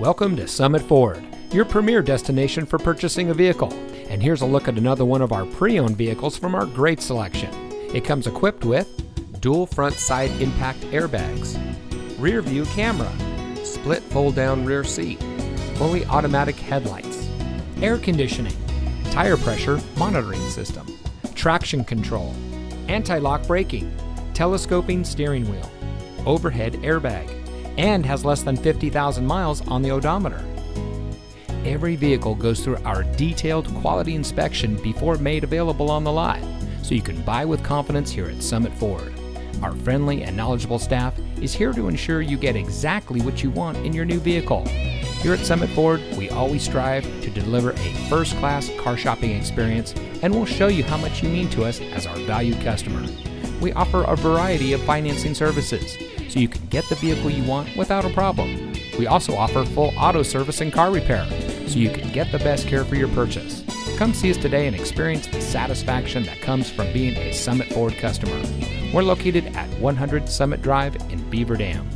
Welcome to Summit Ford, your premier destination for purchasing a vehicle. And here's a look at another one of our pre owned vehicles from our great selection. It comes equipped with dual front side impact airbags, rear view camera, split fold down rear seat, fully automatic headlights, air conditioning, tire pressure monitoring system, traction control, anti lock braking, telescoping steering wheel, overhead airbag, and has less than 50,000 miles on the odometer. Every vehicle goes through our detailed quality inspection before made available on the lot, so you can buy with confidence here at Summit Ford. Our friendly and knowledgeable staff is here to ensure you get exactly what you want in your new vehicle. Here at Summit Ford, we always strive to deliver a first class car shopping experience, and we'll show you how much you mean to us as our valued customer. We offer a variety of financing services, so you can get the vehicle you want without a problem. We also offer full auto service and car repair, so you can get the best care for your purchase. Come see us today and experience the satisfaction that comes from being a Summit Ford customer. We're located at 100 Summit Drive in Beaver Dam.